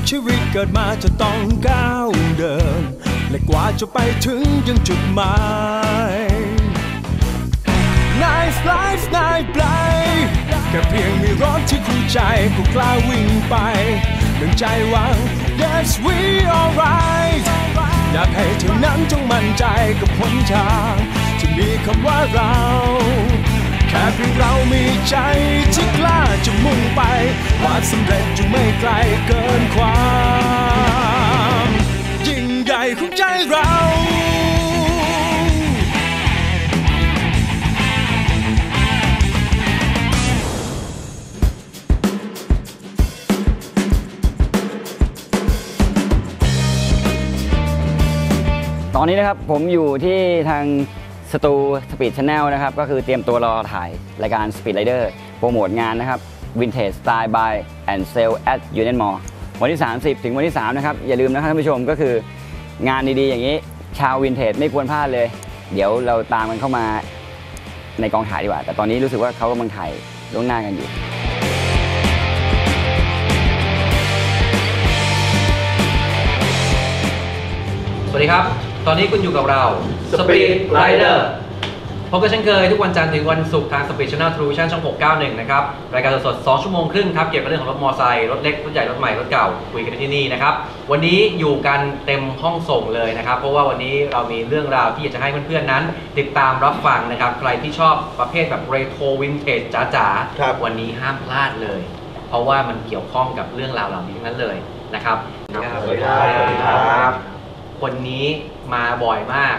กชีวิตเกิดมาจะต้องก้าวเดิน และกว่าจะไปถึงยังจุดหมาย Nice life นายปลายแค่เพียงมีรถที่คู่ใจก็กล้าวิ่งไปหนึ่งใจหวัง Yes we alright อยากให้เธอนั้นจงมั่นใจกับหนทาง ที่มีคำว่าเรา แค่เพียงเรามีใจที่กล้าจะมุ่งไปความสำเร็จอยู่ไม่ไกลเกินความยิ่งใหญ่ของใจเราตอนนี้นะครับผมอยู่ที่ทาง สตูสปีดช n แนลนะครับก็คือเตรียมตัวรอถ่ายรายการ Speed Rider โปรโมทงานนะครับ Vintage Style Buy and Sale at Union Mall วันที่ 30 ถึงวันที่ 3 นะครับ อย่าลืมนะครับท่านผู้ชมก็คืองานดีๆ อย่างนี้ ชาววินเทจไม่ควรพลาดเลย เดี๋ยวเราตามกันเข้ามาในกองถ่ายดีกว่า แต่ตอนนี้รู้สึกว่าเขากำลังถ่ายล่วงหน้ากันอยู่สวัสดีครับ ตอนนี้คุณอยู่กับเรา Speed Rider พบกันเช่นเคยทุกวันจันทร์ถึงวันศุกร์ทาง Speed Channel Television ช่อง 691 นะครับ รายการสดๆ2ชั่วโมงครึ่งครับ เกี่ยวกับเรื่องของรถมอเตอร์ไซค์รถเล็ก รถใหญ่ รถใหม่ รถเก่า คุยกันที่นี่นะครับ วันนี้อยู่กันเต็มห้องส่งเลยนะครับ เพราะว่าวันนี้เรามีเรื่องราวที่อยากจะให้เพื่อนๆนั้น ติดตามรับฟังนะครับ ใครที่ชอบประเภทแบบเรโทรวินเทจจ๋าครับ ๆวันนี้ห้ามพลาดเลย เพราะว่ามันเกี่ยวข้องกับเรื่องราวเหล่านี้ทั้งนั้นเลยนะครับ สวัสดีครับสวัสดีครับคนนี้ มาบ่อยมาก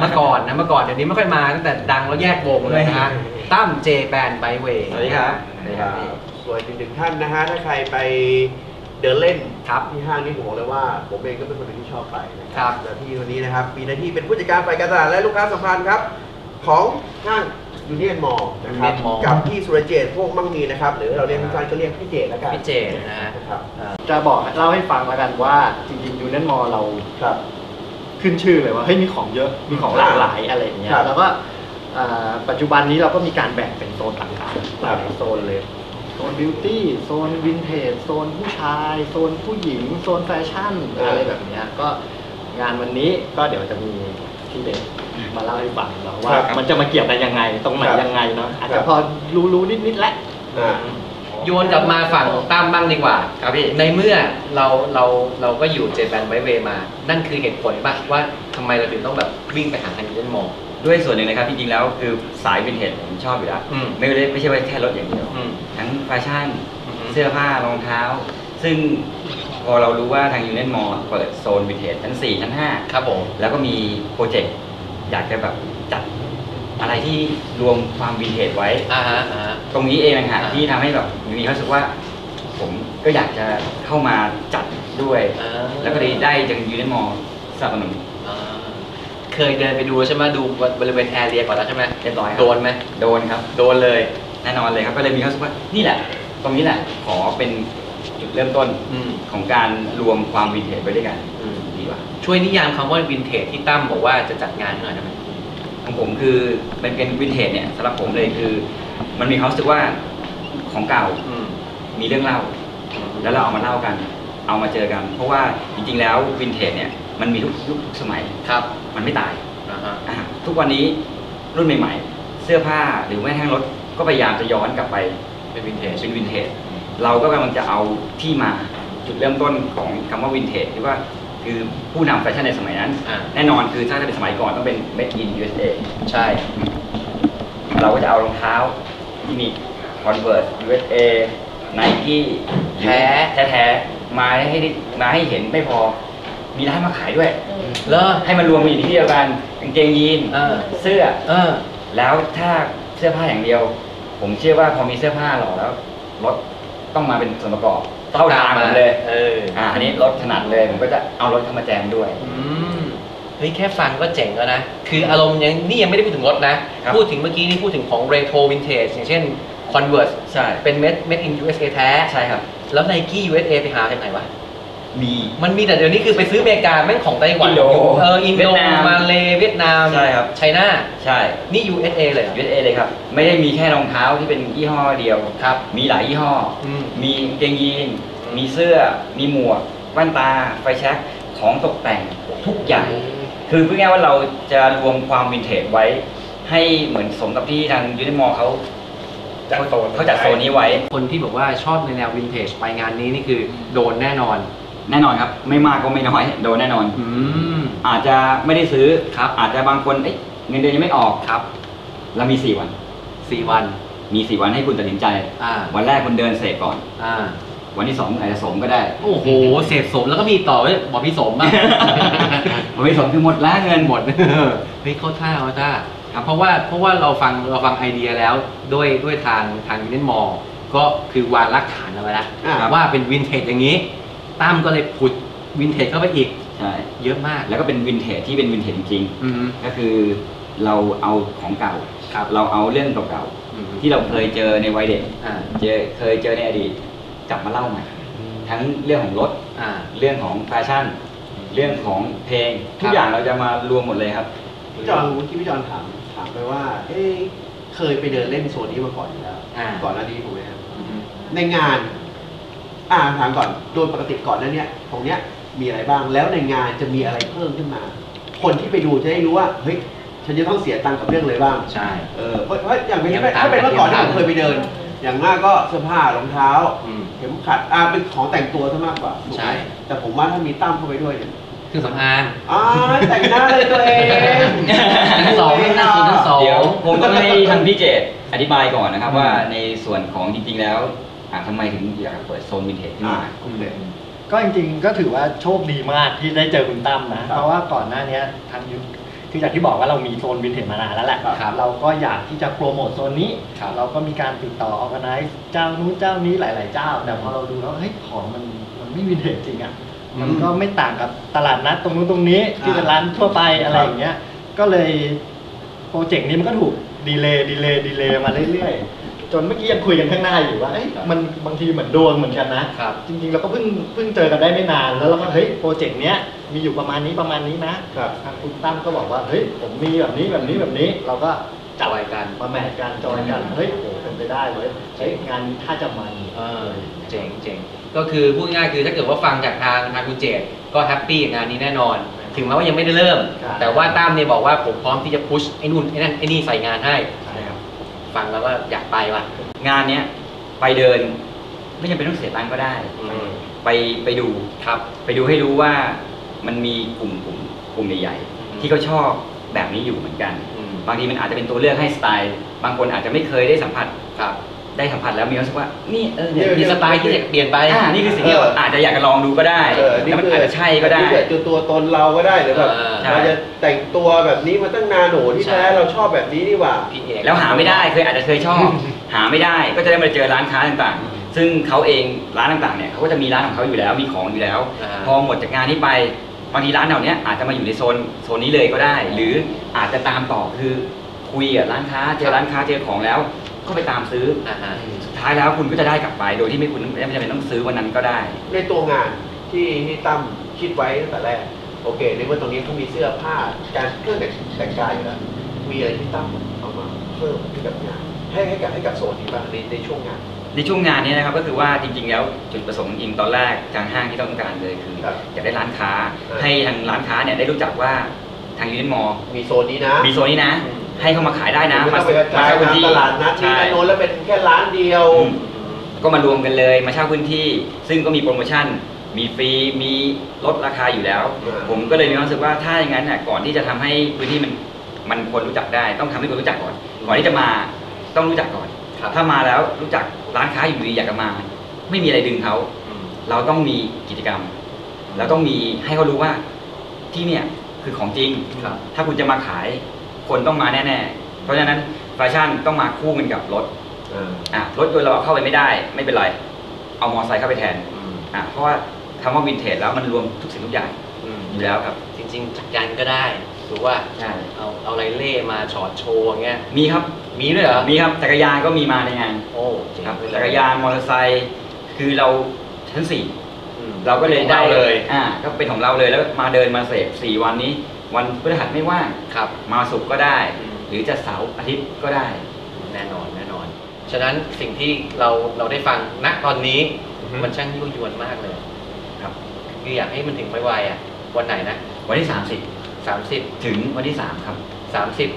เมื่อก่อนนะเมื่อก่อนเดี๋ยวนี้ไม่ค่อยมาตั้งแต่ดังแล้วแยกวงเลยนะฮะตั้ม Japan Bikes Way สวัสดีครับสวยถึงถึงท่านนะฮะถ้าใครไปเดินเล่นครับที่ห้างนี่ผมบอกเลยว่า ผมเองก็เป็นคนหนึ่งที่ชอบไปนะคครัรับและที่วันนี้นะครับมีหน้าที่เป็นผู้จัดการฝ่ายการตลาดและลูกค้าสัมพันธ์ครับ ของห้างยูเนียนมอลนะครับ Union Mall กับพี่สุรเจตพวกมั่งมีนะครับ หรือเราเรียกสั้นๆก็เรียกพี่เจตแล้วกันพี่เจนะฮะนะครับจะบอกเล่าให้ฟังแล้วกันว่าจริงๆ Union Mall เราครับ ขึ้นชื่อเลยว่าเฮ้ยมีของเยอะมีของหลากหลายอะไรอย่างเงี้ยครับแล้วก็อ่าปัจจุบันนี้เราก็มีการแบ่งเป็นโซนต่างๆหลายโซนเลย โซน beauty โซนวินเทจโซนผู้ชาย โซนผู้หญิง โซนแฟชั่นอะไรแบบเนี้ยก็งานวันนี้ก็เดี๋ยวจะมีที่เด็กมาเล่าให้ฟังเนาะว่า ครับมันจะมาเกี่ยวกันยังไงตรงไหนครับยังไงเนาะอาจจะครับ พอรู้ๆนิดๆแล้ว อ่า โยนกลับมาฝั่งของตั้มบ้างดีกว่า ครับพี่ ในเมื่อเราเราเราก็อยู่ Japan Bikes Way มา นั่นคือเหตุผลป่ะว่าทำไมเราถึงต้องแบบวิ่งไปหาทาง Union Mall ด้วยส่วนหนึ่งนะครับจริงๆแล้วคือสายวินเทจผมชอบอยู่แล้วอืมไม่ได้ไม่ใช่ว่าแค่รถอย่างเดียวอืมทั้งแฟชั่นอือฮึ เสื้อผ้ารองเท้า ซึ่งพอเรารู้ว่าทางยูเน n มอลเปิดโซนวินเทจชั้น 4 ชั้นครับผม5แล้วก็มีโปรเจกต์อยากจะแบบจัดอะไรที่รวมความวินเทจไว้ อ่าฮะอ่าฮะ ตรงนี้เองนะฮะอ่าที่ทำให้แบบมีความรู้สึกว่า ผมก็อยากจะเข้ามาจัดด้วย อ่าแล้วก็ได้ได้จากยูเน n มอลสนับสนุน อ่าเคยเดินไปดูใช่ไหมดูบริเวณแอเรียก่อนแล้วใช่ไหมเรียบร้อยครับ โดนไหมโดนครับ โดนเลย แน่นอนเลยครับก็เลยมีความรู้สึกว่านี่แหละ ตรงนี้แหละขอเป็นจุดเริ่มต้นอืมของการรวมความวินเทจไว้ด้วยกันอืมดีกว่า ช่วยนิยามคำว่าวินเทจที่ตั้มบอกว่าจะจัดงานให้หน่อยได้ไหมของผมคือมันเป็นวินเทจเนี่ยสำหรับผมเลยคือ มันมีความรู้สึกว่าของเก่าอืมมีเรื่องเล่า แล้วเราเอามาเล่ากัน เอามาเจอกัน เพราะว่าจริงๆแล้ววินเทจเนี่ยมันมีทุกยุคทุกสมัยครับมันไม่ตายอ่าฮะอ่าทุกวันนี้รุ่นใหม่ๆ เสื้อผ้าหรือแม้กระทั่งรถก็พยายามจะย้อนกลับไป เป็นวินเทจ เป็นวินเทจ เราก็กำลังจะเอาที่มาจุดเริ่มต้นของคำว่าวินเทจที่ว่าคือผู้นำแฟชั่นในสมัยนั้น อ่า แน่นอนคือถ้าจะเป็นสมัยก่อนต้องเป็น made in USA ใช่ เราก็จะเอารองเท้า ที่มี Converse USA Nike แท้แท้ๆมาให้ได้มาให้เห็นไม่พอ มีร้านมาขายด้วย เลอให้มันรวมมาอยู่ที่เดียวกันกางเกงยีนเออ เสื้อ เออ แล้วถ้าเสื้อผ้าอย่างเดียว ผมเชื่อว่าพอมีเสื้อผ้าหล่อแล้วรถต้องมาเป็นส่วนประกอบเข้าทางผมเลย เออ อ่าอันนี้รถถนัดเลยผมก็จะเอารถเข้ามาแจมด้วย อืม เฮ้ยแค่ฟังก็เจ๋งแล้วนะ คืออารมณ์ยังนี่ยังไม่ได้พูดถึงรถนะ ครับ พูดถึงเมื่อกี้นี่พูดถึงของ retro vintage อย่างเช่น Converse ใช่เป็น made made in USA แท้ ใช่ครับ แล้ว Nike USA ไปหาจากไหนวะ มี มันมีแต่เดี๋ยวนี้คือไปซื้ออเมริกาแม่งของไต้หวันอินโดเอออินโดเวียดนามมาเลเวียดนามใช่ครับ China ใช่ นี่ USA เลยเหรอ USA เลยครับ ไม่ได้มีแค่รองเท้าที่เป็นยี่ห้อเดียว ครับ มีหลายยี่ห้ออมมีกางเกงยีน มีเสื้อ มีหมวกแว่นตา ไฟแช็กของตกแต่งทุกอย่าง คือพูดง่ายๆว่าเราจะรวมความวินเทจไว้ ให้เหมือนสมกับที่ทาง Union Mall เขาจัดโซนเขาจัดโซนนี้ไว้ คนที่บอกว่าชอบในแนววินเทจไปงานนี้นี่คือโดนแน่นอน แน่นอนครับ ไม่มากก็ไม่น้อยโดนแน่นอนอืมอาจจะไม่ได้ซื้อครับ อาจจะบางคนเอ๊ะเงินเดือนยังไม่ออกครับเรามี4วันสี่วัน มี4วันให้คุณตัดสินใจ อ่า วันแรกคุณเดินเสกก่อน อ่า วันที่2อาจจะสมก็ได้โอ้โหเสพสมแล้วก็มีต่อไว้บอกพี่สมบ้าง วันที่สองคือหมดแล้วเงินหมด เฮ้ยเข้าท่าเข้าท่าครับเพราะว่าเพราะว่าเราฟังเราฟังไอเดียแล้วด้วยด้วยทางทางยูเนนมอลก็คือวางรากฐานเอาไว้แล้วอ่าว่าเป็นวินเทจอย่างนี้ตั้มก็เลยผุดวินเทจเข้าไปอีกใช่เยอะมากแล้วก็เป็นวินเทจที่เป็นวินเทจจริงอืมๆก็คือเราเอาของเก่าครับเราเอาเรื่องเก่าอืมๆที่เราเคยเจอในวัยเด็กอ่าเจอเคยเจอในอดีต กลับมาเล่าใหม่ทั้งเรื่องของรถอ่าเรื่องของแฟชั่น เรื่องของเพลง ทุกอย่างครับเราจะมารวมหมดเลยครับพี่จอนเมื่อกี้พี่จอนถามถามไปว่าเอ๊ะเคยไปเดินเล่นโซนนี้มาก่อนอยู่แล้วอ่าก่อนหน้านี้ถูกไหมครับอืมในงาน อ่าถามก่อนโดยปกติก่อนหนั้นเนี่ยตรงเนี้ยมีอะไรบ้างแล้วในงานจะมีอะไรเพิ่มขึ้นมา คนที่ไปดูจะได้รู้ว่าเฮ้ยฉันจะต้องเสียตังค์กับเรื่องอะไรบ้างใช่เออเพราะเพราะอย่างเป็นเตรียมตังค์ถ้าเป็นเมื่อก่อนที่เตรีผยมมตังค์เคยไปเดิน อย่างมากก็เสื้อผ้ารองเท้า อืม เข็มขัดอ่าเป็นของแต่งตัวซะมากกว่าถูกไหมใช่ แต่ผมว่าถ้ามีตั้มเข้าไปด้วยเนี่ยเครื่องสำอางอ่าแต่งหน้าเลยตัวเองทั้งสองทั้งหน้าทั้งสอง เดี๋ยวผมต้องให้ทางพี่เจตอธิบายก่อนนะครับ ว่าในส่วนของจริงๆแล้วอะทำไมถึงอยากเปิดโซนวินเทจขึ้นอ่ามา โอเค ก็จริงๆก็ถือว่าโชคดีมากที่ได้เจอคุณตั้มนะ ครับเพราะว่าก่อนหน้าเนี้ยทางยู คืออย่างที่บอกว่าเรามีโซนวินเทจมานานแล้วแหละครับเราก็อยากที่จะโปรโมทโซนนี้ ครับเราก็มีการติดต่อ organize เจ้านู้นเจ้านี้หลาย ๆ เจ้า แต่พอเราดูแล้วเฮ้ยของมันมันไม่วินเทจจริงอะมันก็ไม่ต่างกับตลาดนัดตรงนู้นตรงนี้ที่เป็นร้านทั่วไปอะไรอย่างเงี้ยก็เลยโปรเจกต์นี้มันก็ถูก delay delay delay มาเรื่อยๆ จนเมื่อกี้ยังคุยกันข้างหน้าอยู่ว่าเอ้ยมันบางทีเหมือนดวงเหมือนกันนะครับ จริงๆเราก็เพิ่งเพิ่งเจอกันได้ไม่นานแล้วเราก็เฮ้ยโปรเจกต์เนี้ย มีอยู่ประมาณนี้ประมาณนี้นะครับทางคุณตั้มก็บอกว่าเฮ้ยผมมีแบบนี้แบบนี้แบบนี้ เราก็จับจอยกัน มา match กัน join กันเฮ้ยโหเป็นไปได้เว้ยเฮ้ยงานนี้ถ้าจะมันเออเจ๋งเจ๋งก็คือพูดง่ายๆคือถ้าเกิดว่าฟังจากทางทางคุณเจตก็ happy กับงานนี้แน่นอน ถึงแม้ว่ายังไม่ได้เริ่มครับแต่ว่าตั้มเนี่ยบอกว่าผมพร้อมที่จะ push ไอ้นู่นไอ้นั่นไอ้นี่ใส่งานให้ใช่ครับฟังแล้วก็อยากไปว่ะงานเนี้ยไปเดิน ไม่จำเป็นต้องเสียตังค์ก็ได้อืมไปไปดูครับ ไปดูให้รู้ว่า มันมีกลุ่มกลุ่มกลุ่มใหญ่อืมๆที่เขาชอบแบบนี้อยู่เหมือนกันอืมบางทีมันอาจจะเป็นตัวเลือกให้สไตล์ บางคนอาจจะไม่เคยได้สัมผัสครับได้สัมผัสแล้วมีความรู้สึกว่านี่เออเนี่ยมีสไตล์ที่จะเปลี่ยนไปอ่านี่คือสิ่งที่เราอาจจะอยากจะลองดูก็ได้เออนี่แล้วมันคืออาจจะใช่ก็ได้นี่คือตัวตนเราก็ได้หรือแบบเออเราจะแต่งตัวแบบนี้มาตั้งนานโหนูที่ใช่แท้เราชอบแบบนี้นี่หว่าพี่เอกแล้วหาไม่ได้เคยอาจจะเคยชอบ หาไม่ได้ก็จะได้มาเจอร้านค้าต่างๆ ซึ่งเขาเองร้านต่างๆเนี่ยเขาก็จะมีร้านของเขาอยู่แล้วมีของอยู่แล้วอ่าพอหมดจากงานนี้ไป บางทีร้านเหล่านี้อาจจะมาอยู่ในโซนโซนนี้เลยก็ได้ หรืออาจจะตามต่อคือคุยกับร้านค้าเจอร้านค้าเจอของแล้วก็ไปตามซื้ออ่าฮะสุดท้ายแล้วคุณก็จะได้กลับไป โดยที่ไม่คุณไม่จำเป็นต้องซื้อวันนั้นก็ได้ ในตัวงานที่ที่ตั้มคิดไว้ตั้งแต่แรก โอเคในเมื่อตรงนี้เขามีเสื้อผ้าการเครื่องแต่งแต่งกายอยู่แล้วมีอะไรที่ตั้มเอามาเพิ่มให้กับงานให้ให้กับให้กับโซนนี้บ้างในในช่วงงาน ในช่วงงานนี้นะครับก็คือว่าจริงๆ แล้วจุดประสงค์จริงๆตอนแรกทางห้างที่ต้องการเลยคือครับอยากได้ร้านค้าครับ ให้ทางร้านค้าเนี่ยได้รู้จักว่าทาง Union Mall มีโซนนี้นะมีโซนนี้นะอืมให้เข้ามาขายได้นะไม่ต้องไปกระจายเช่าพื้นตามที่ตลาดนัดนี้ใช่ นั้นโน้นแล้วเป็นแค่ร้านเดียว อืม ก็มารวมกันเลยมาเช่าพื้นที่ ซึ่งก็มีโปรโมชั่น มีฟรีมีลดราคาอยู่แล้ว อ่า ผมก็เลยมีความรู้สึกว่าถ้าอย่างนั้นน่ะก่อนที่จะทำให้พื้นที่มันมันคนรู้จักได้ ต้องทำให้คนรู้จักก่อน ก่อนที่จะมาต้องรู้จักก่อนครับ ถ้ามาแล้วรู้จักร้านค้าอยู่ดีอยากจะมา ไม่มีอะไรดึงเขาอืมเราต้องมีกิจกรรมเราต้องมีให้เขารู้ว่าที่เนี่ยคือของจริงครับถ้าคุณจะมาขายคนต้องมาแน่ๆ เพราะฉะนั้นแฟชั่นต้องมาคู่กันกับรถอ่าอะรถยนต์เราเอาเข้าไปไม่ได้ ไม่เป็นไร เอามอเตอร์ไซค์เข้าไปแทนอืมอะเพราะว่าคำว่าวินเทจแล้วมันรวมทุกสิ่งทุกอย่างอืมอยู่แล้วครับ จริงๆจักรยานก็ได้ หรือว่าใช่ เอาเอา Raleigh มาจอดโชว์อย่างเงี้ยมีครับ มีด้วยเหรอมีครับจักรยานก็มีมาในงานโอ้เจ๋งครับไปเลจักรยานมอเตอร์ไซค์คือเราชั้นสี่อืมเราก็เลยของได้เราเลย อ่าก็เป็นของเราเลยแล้วมาเดินมาเสพสี่วันนี้ วันพฤหัสไม่ว่างครับ มาศุกร์ก็ได้ อืม หรือจะเสาร์อาทิตย์ก็ได้ แน่นอนแน่นอน ฉะนั้นสิ่งที่เราเราได้ฟังณตอนนี้อฮึ มันช่างยั่วยวนมากเลยครับ คืออยากให้มันถึงไวๆอะวันไหนนะวันที่สามสิบ 30 ถึงวันที่ 3 ครับสามสิบ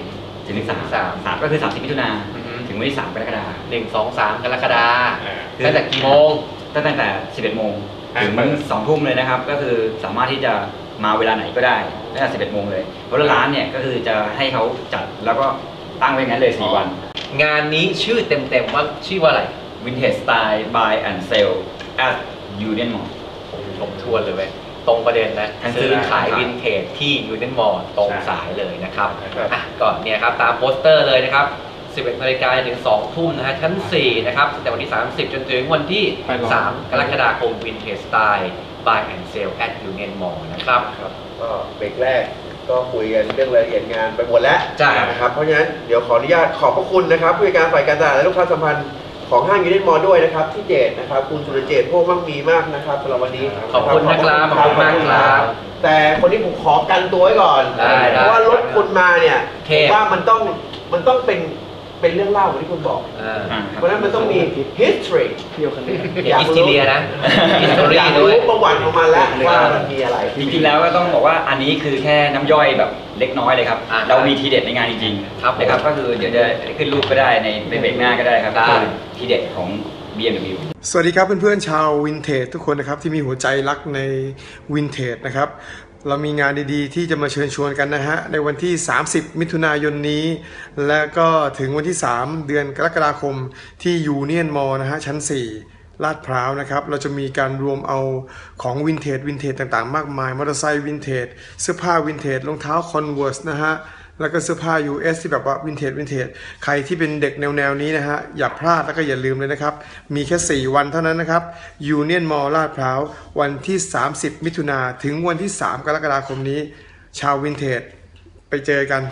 ถึงที่สาม3 3ก็คือ 30 มิถุนาอือฮึถึงวันที่ 3 กรกฎาคมหนึ่งสองสามกรกฎาอ่าตั้งแต่กี่โมง ตั้งแต่ 11 โมงอ่าถึง2ทุ่มเลยนะครับ ก็คือสามารถที่จะมาเวลาไหนก็ได้ตั้งแต่11 โมงเลยเพราะร้านเนี่ยก็คือจะให้เขาจัดแล้วก็ตั้งไว้งั้นเลย 4 วัน งานนี้ชื่อเต็มๆว่าชื่อว่าอะไร Vintage Style Buy and Sell at Union Mall ผมทวนเลยเว้ย ตรงประเด็นนะทั้งซื้ซื้อขายขายวินเทจที่ยูเน m มอลตรงใช่สายเลยนะครับครับอะก่อนเนี่ยครับตามโปสเตอร์เลยนะครับ 11นาฬิกาถึง 2 ทุ่มนะฮะชั้น 4 นะครับตั้งแต่วันที่ 30 จนถึงวันที่ 3 กรกฎาคมวินเทจสไตล์ Buy and Sell at Union Mall นะครับครับก็เบรกแรกก็คุยกันเรื่องรายละเอียดงานไปหมดแล้วจ้ะนะครับเพราะฉะนั้นเดี๋ยวขออนุญาตขอบพระคุณนะครับผู้จัดการฝ่ายการตลาดและลูกค้าสัมพันธ์ ของห้างยูนิตมอลด้วยนะครับที่เจตนะครับคุณสุรเจตพวกมั่งมีมากนะครับสำหรับวันนี้ขอบคุณนะครับขอบคุณมากครับแต่คนที่ผมขอกันตัวไว้ก่อนได้ได้ เพราะว่ารถคุณมาเนี่ยเทผพมว่ามันต้องมันต้องเป็น เป็นเรื่องเล่าเหมือนที่คุณบอกอ่าอ่าครับเพราะฉะนั้นมันต้องมี history เที่ยวกันเลยอย่าอิสติเลียนะอิสตออรี่ยากด้รู้วย ประวัติของมันแล้วว่ามันมีอะไร จริงๆแล้วก็ต้องบอกว่าอันนี้คือแค่น้ำย่อยแบบเล็กน้อยเลยครับ อ่าเรามีทีเด็ดในงานจริงครับๆนะครับ ก็คือเดี๋ยวจะขึ้นรูปก็ได้ในในเบรกหน้าก็ได้ครับได้ก็คือทีเด็ดของ BMW สวัสดีครับเพื่อนๆชาววินเทจทุกคนนะครับที่มีหัวใจรักในวินเทจนะครับ เรามีงานดีๆ ที่จะมาเชิญชวนกันนะฮะ ในวันที่ 30 มิถุนายนนี้ และก็ถึงวันที่ 3 เดือนกรกฎาคมที่ยูเนียนมอลนะฮะ ชั้น 4 ลาดพร้าวนะครับ เราจะมีการรวมเอาของวินเทจวินเทจต่างๆ มากมาย มอเตอร์ไซค์วินเทจเสื้อผ้าวินเทจรองเท้า Converse นะฮะ แล้วก็เสื้อผ้า US ที่แบบว่าวินเทจวินเทจใครที่เป็นเด็กแนวนี้นะฮะ อย่าพลาดแล้วก็อย่าลืมเลยนะครับ มีแค่ 4 วันเท่านั้นนะครับยูเนียนมอลลาดพร้าว วันที่ 30 มิถุนาถึงวันที่ 3 กรกฎาคมนี้ ชาววินเทจไปเจอกัน